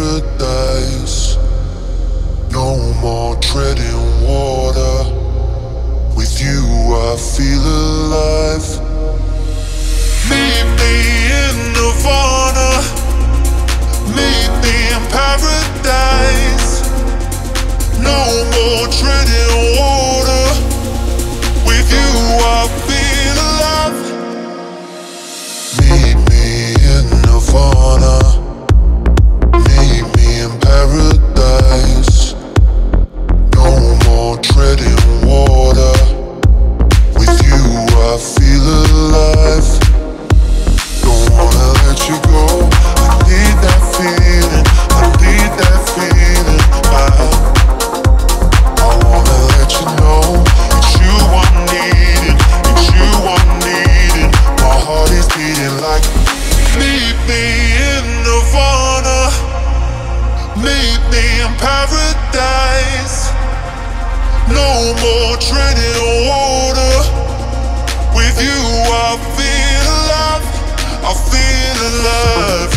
paradise. No more treading water. With you, I feel. paradise. No more treading water. With you, I feel alive. I feel alive.